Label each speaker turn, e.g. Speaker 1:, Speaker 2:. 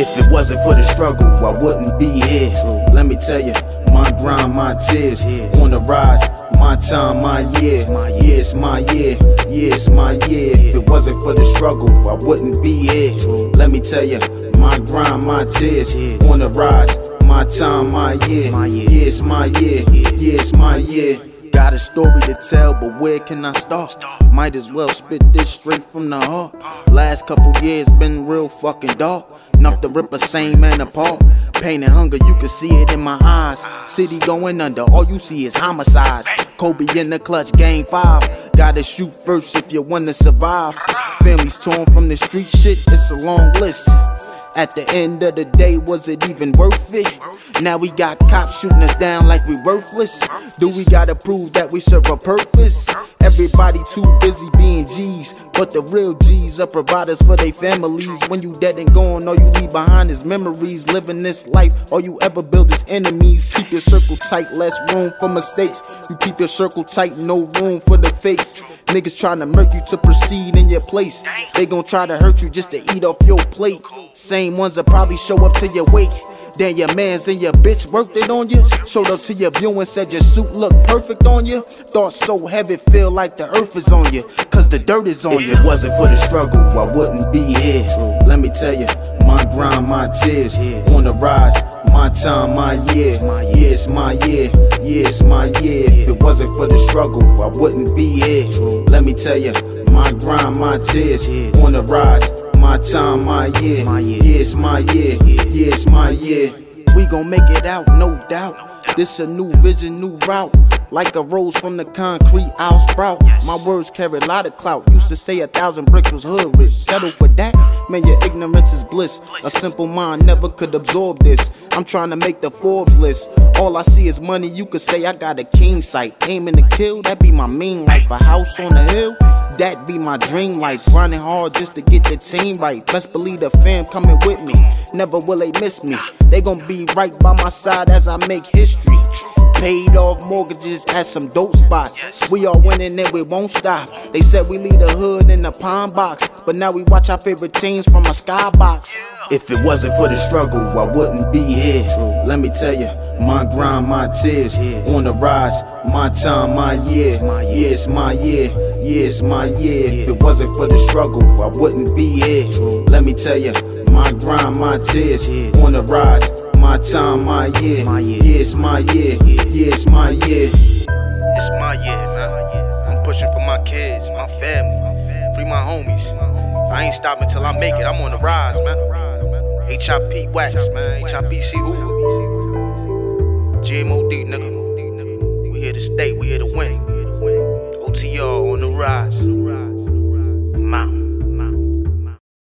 Speaker 1: If it wasn't for the struggle, I wouldn't be here. Let me tell you, my grind, my tears, on the rise, my time, my year. Yeah, it's my year, yeah, it's my year. If it wasn't for the struggle, I wouldn't be here. Let me tell you, my grind, my tears, on the rise, my time, my year. Yeah, it's my year, yeah, it's my year. Got a story to tell, but where can I start? Might as well spit this straight from the heart. Last couple years been real fucking dark. Enough to rip a sane man apart. Pain and hunger, you can see it in my eyes. City going under, all you see is homicides. Kobe in the clutch, game five. Gotta shoot first if you wanna survive. Families torn from the street shit, it's a long list. At the end of the day, was it even worth it? Now we got cops shooting us down like we worthless. Do we gotta prove that we serve a purpose? Everybody too busy being G's, but the real G's are providers for their families. When you dead and gone, all you leave behind is memories. Living this life, all you ever build is enemies. Keep your circle tight, less room for mistakes. You keep your circle tight, no room for the fakes. Niggas trying to murk you to proceed in your place. They gon' try to hurt you just to eat off your plate. Same ones that probably show up to your wake. Then your mans and your bitch worked it on you. Showed up to your view and said your suit look perfect on you. Thought so heavy, feel like the earth is on you. Cause the dirt is on you. If it wasn't for the struggle, I wouldn't be here. Let me tell you, my grind, my tears. On the rise, my time, my year. Yeah, it's my year. Yeah, it's my year. If it wasn't for the struggle, I wouldn't be here. Let me tell you, my grind, my tears. On the rise, my time, my year. Yeah, it's my year. Yeah, it's my year. We gon' make it out, no doubt. This a new vision, new route. Like a rose from the concrete, I'll sprout. My words carry a lot of clout. Used to say a thousand bricks was hood rich. Settle for that? Man, your ignorance is bliss. A simple mind never could absorb this. I'm trying to make the Forbes list. All I see is money. You could say I got a king sight. Aiming to kill, that be my main life. A house on the hill, that be my dream life. Grinding hard just to get the team right. Best believe the fam coming with me. Never will they miss me. They gon' be right by my side as I make history. Paid off mortgages at some dope spots. We all winning and we won't stop. They said we leave the hood in the pine box, but now we watch our favorite teams from a skybox. If it wasn't for the struggle, I wouldn't be here. Let me tell you, my grind, my tears, on the rise, my time, my year. Yeah, it's my year. Yeah, it's my year. If it wasn't for the struggle, I wouldn't be here. Let me tell you, my grind, my tears, on the rise, my time, my year. Yeah, it's my year. Yeah, it's my year.
Speaker 2: It's my year, man. I'm pushing for my kids, my family, free my homies. I ain't stopping till I make it. I'm on the rise, man. HIP Wax, man. HIPC Hoover. GMOD, nigga. We here to stay, we here to win. OTR on the rise.